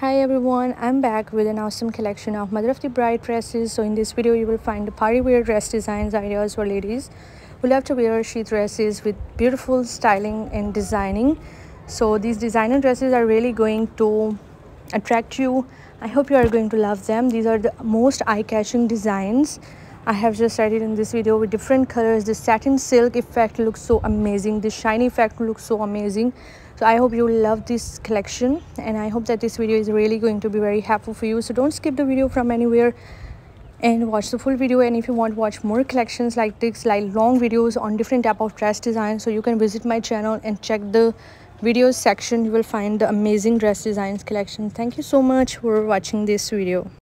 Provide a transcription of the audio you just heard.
Hi everyone, I'm back with an awesome collection of Mother of the Bride dresses. So in this video, you will find the party wear dress designs ideas for ladies who love to wear sheath dresses with beautiful styling and designing. So these designer dresses are really going to attract you. I hope you are going to love them. These are the most eye-catching designs. I have just started in this video with different colors. The satin silk effect looks so amazing. The shiny effect looks so amazing. So i hope you love this collection and i hope that this video is really going to be very helpful for you. So don't skip the video from anywhere and watch the full video. And if you want to watch more collections like this like long videos on different type of dress designs so you can visit my channel and check the videos section. You will find the amazing dress designs collection. Thank you so much for watching this video